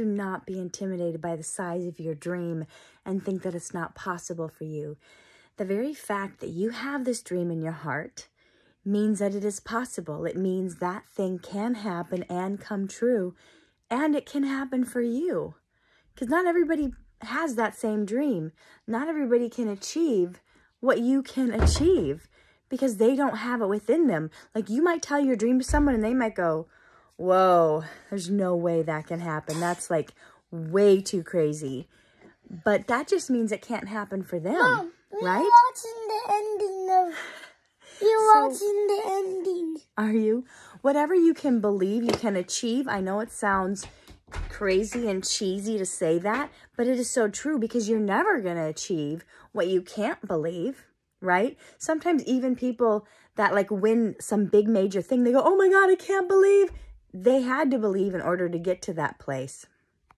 do not be intimidated by the size of your dream and think that it's not possible for you. The very fact that you have this dream in your heart means that it is possible. It means that thing can happen and come true, and it can happen for you. Because not everybody has that same dream. Not everybody can achieve what you can achieve because they don't have it within them. Like you might tell your dream to someone and they might go, whoa, there's no way that can happen. That's like way too crazy. But that just means it can't happen for them, Mom, right? You're watching the ending of. You're So- watching the ending. Are you? Whatever you can believe, you can achieve. I know it sounds crazy and cheesy to say that, but it is so true because you're never going to achieve what you can't believe, right? Sometimes even people that like win some big major thing, they go, oh my God, I can't believe. They had to believe in order to get to that place.